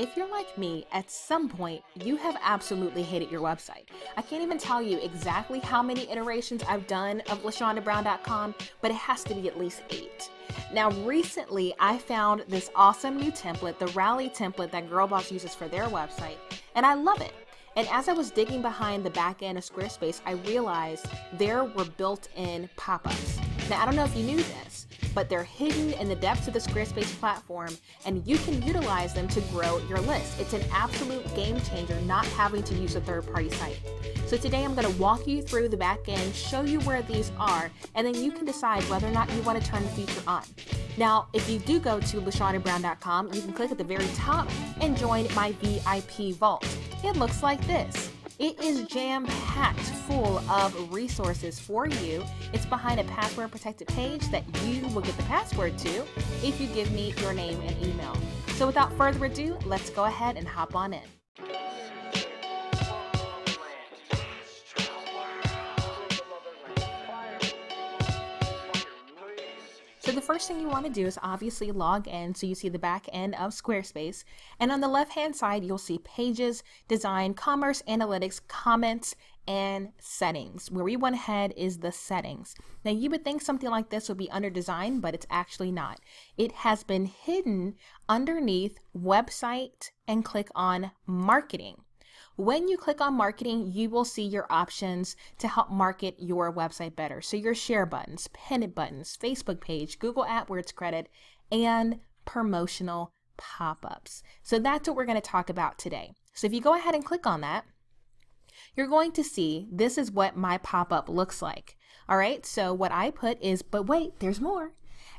if you're like me, at some point, you have absolutely hated your website. I can't even tell you exactly how many iterations I've done of LaShondaBrown.com, but it has to be at least eight. Now, recently, I found this awesome new template, the Rally template that Girlboss uses for their website, and I love it. And as I was digging behind the back end of Squarespace, I realized there were built in pop ups. Now, I don't know if you knew this, but they're hidden in the depths of the Squarespace platform, and you can utilize them to grow your list. It's an absolute game changer not having to use a third party site. So, today I'm going to walk you through the back end, show you where these are, and then you can decide whether or not you want to turn the feature on. Now, if you do go to LaShondaBrown.com, you can click at the very top and join my VIP vault. It looks like this. It is jam packed full of resources for you. It's behind a password protected page that you will get the password to if you give me your name and email. So, without further ado, let's go ahead and hop on in. So the first thing you want to do is obviously log in so you see the back end of Squarespace. And on the left hand side, you'll see pages, design, commerce, analytics, comments, and settings. Where we went ahead is the settings. Now you would think something like this would be under design, but it's actually not. It has been hidden underneath website and click on marketing. When you click on marketing, you will see your options to help market your website better. So your share buttons, pin it buttons, Facebook page, Google AdWords credit, and promotional pop-ups. So that's what we're going to talk about today. So if you go ahead and click on that, you're going to see this is what my pop-up looks like. All right, so what I put is, but wait, there's more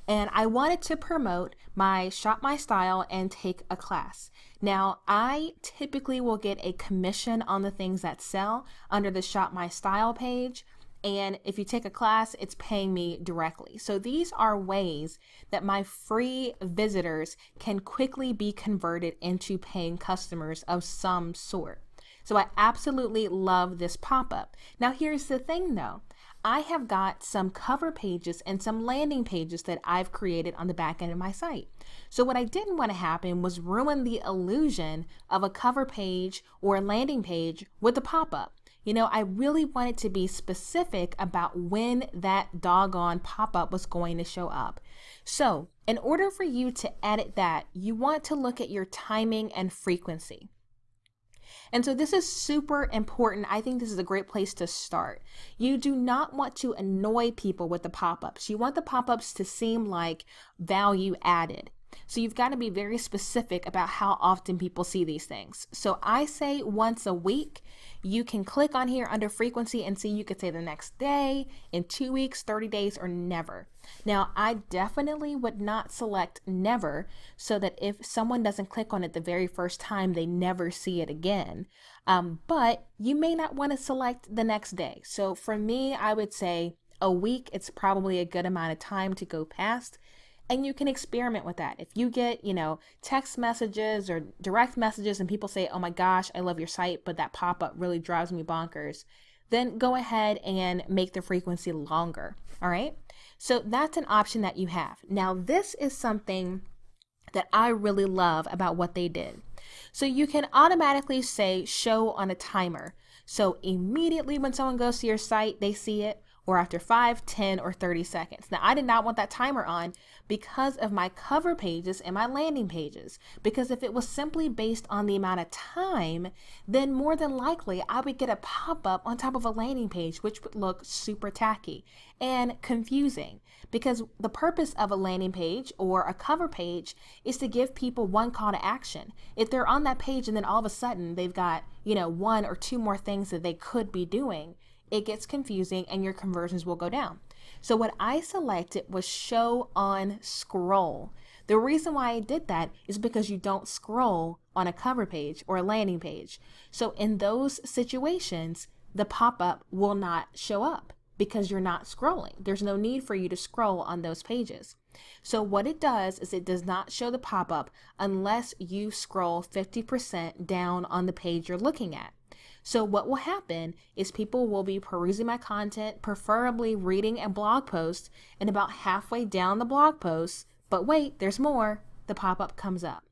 and I wanted to promote my Shop My Style and take a class. Now, I typically will get a commission on the things that sell under the Shop My Style page. And if you take a class, it's paying me directly. So these are ways that my free visitors can quickly be converted into paying customers of some sort. So I absolutely love this pop up. Now, here's the thing though I have got some cover pages and some landing pages that I've created on the back end of my site. So what I didn't want to happen was ruin the illusion of a cover page or a landing page with a pop-up. You know, I really wanted to be specific about when that doggone pop up was going to show up. So, in order for you to edit that, you want to look at your timing and frequency. And so this is super important. I think this is a great place to start. You do not want to annoy people with the pop-ups. You want the pop-ups to seem like value added. So you've got to be very specific about how often people see these things. So I say once a week. You can click on here under frequency and see you could say the next day, in two weeks, 30 days, or never. Now, I definitely would not select never so that if someone doesn't click on it the very first time, they never see it again. Um, but you may not want to select the next day. So for me, I would say a week, it's probably a good amount of time to go past and you can experiment with that. If you get, you know, text messages or direct messages and people say, oh my gosh, I love your site, but that pop up really drives me bonkers, then go ahead and make the frequency longer. All right. So that's an option that you have. Now, this is something that I really love about what they did. So you can automatically say show on a timer. So immediately when someone goes to your site, they see it or after 5, 10, or 30 seconds. Now, I did not want that timer on because of my cover pages and my landing pages. Because if it was simply based on the amount of time, then more than likely I would get a pop up on top of a landing page, which would look super tacky and confusing. Because the purpose of a landing page or a cover page is to give people one call to action. If they're on that page and then all of a sudden they've got, you know, one or two more things that they could be doing, it gets confusing and your conversions will go down. So what I selected was show on scroll. The reason why I did that is because you don't scroll on a cover page or a landing page. So in those situations, the pop-up will not show up because you're not scrolling. There's no need for you to scroll on those pages. So what it does is it does not show the pop-up unless you scroll 50% down on the page you're looking at. So what will happen is people will be perusing my content, preferably reading a blog post, and about halfway down the blog post, but wait, there's more, the pop-up comes up.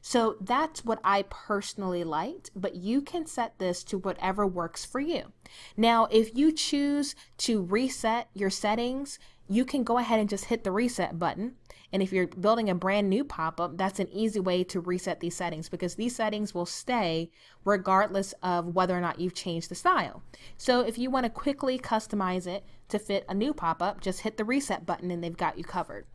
So that's what I personally liked, but you can set this to whatever works for you. Now, if you choose to reset your settings, you can go ahead and just hit the reset button. And if you're building a brand new pop up, that's an easy way to reset these settings because these settings will stay regardless of whether or not you've changed the style. So if you want to quickly customize it to fit a new pop up, just hit the reset button and they've got you covered.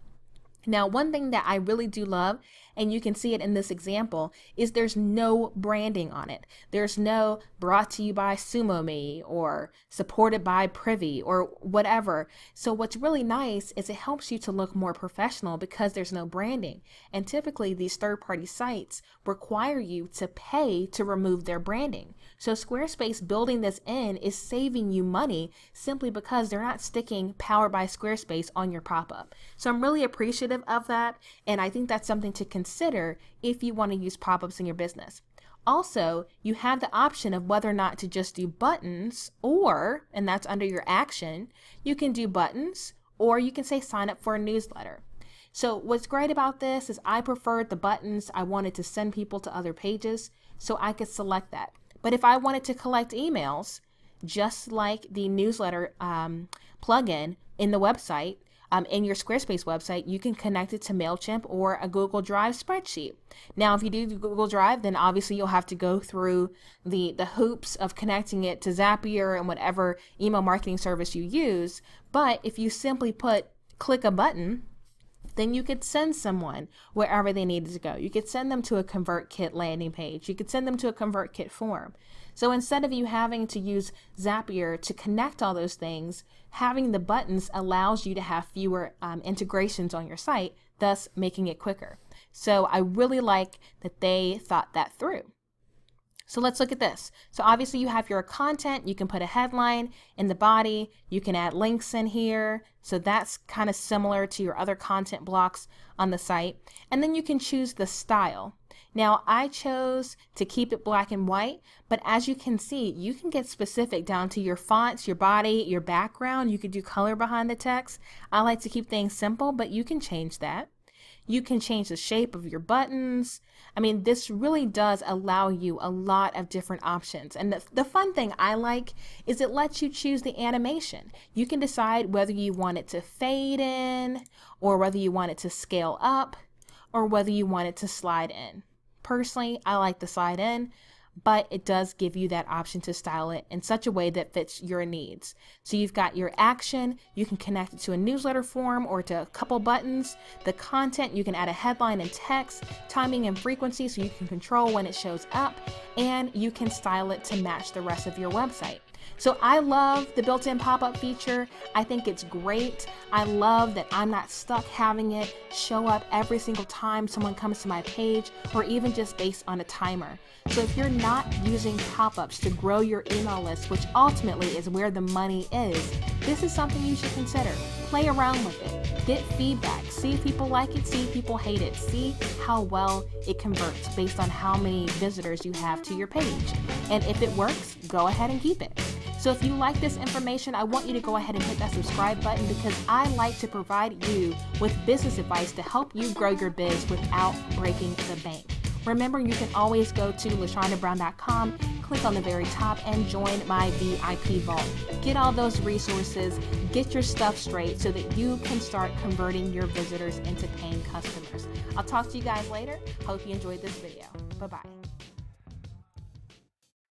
Now, one thing that I really do love, and you can see it in this example, is there's no branding on it. There's no brought to you by SumoMe or supported by Privy or whatever. So what's really nice is it helps you to look more professional because there's no branding. And typically these third-party sites require you to pay to remove their branding. So Squarespace building this in is saving you money simply because they're not sticking powered by Squarespace on your pop-up. So I'm really appreciative of that. And I think that's something to consider if you want to use pop-ups in your business. Also, you have the option of whether or not to just do buttons or, and that's under your action, you can do buttons or you can say sign up for a newsletter. So what's great about this is I preferred the buttons. I wanted to send people to other pages, so I could select that. But if I wanted to collect emails, just like the newsletter um, plugin in the website, um, in your Squarespace website, you can connect it to MailChimp or a Google Drive spreadsheet. Now, if you do Google Drive, then obviously you'll have to go through the, the hoops of connecting it to Zapier and whatever email marketing service you use. But if you simply put click a button, then you could send someone wherever they needed to go. You could send them to a ConvertKit landing page. You could send them to a ConvertKit form. So instead of you having to use Zapier to connect all those things, having the buttons allows you to have fewer um, integrations on your site, thus making it quicker. So I really like that they thought that through. So let's look at this. So obviously you have your content, you can put a headline in the body, you can add links in here. So that's kind of similar to your other content blocks on the site. And then you can choose the style. Now I chose to keep it black and white, but as you can see, you can get specific down to your fonts, your body, your background. You could do color behind the text. I like to keep things simple, but you can change that. You can change the shape of your buttons. I mean, this really does allow you a lot of different options. And the, the fun thing I like is it lets you choose the animation. You can decide whether you want it to fade in or whether you want it to scale up or whether you want it to slide in. Personally, I like the slide in but it does give you that option to style it in such a way that fits your needs. So you've got your action, you can connect it to a newsletter form or to a couple buttons. The content, you can add a headline and text, timing and frequency so you can control when it shows up, and you can style it to match the rest of your website. So I love the built-in pop-up feature. I think it's great. I love that I'm not stuck having it show up every single time someone comes to my page or even just based on a timer. So if you're not using pop-ups to grow your email list, which ultimately is where the money is, this is something you should consider. Play around with it. Get feedback. See if people like it, see if people hate it. See how well it converts based on how many visitors you have to your page. And if it works, go ahead and keep it. So if you like this information, I want you to go ahead and hit that subscribe button because I like to provide you with business advice to help you grow your biz without breaking the bank. Remember, you can always go to lashondabrown.com, click on the very top, and join my VIP vault. Get all those resources, get your stuff straight so that you can start converting your visitors into paying customers. I'll talk to you guys later. Hope you enjoyed this video. Bye bye.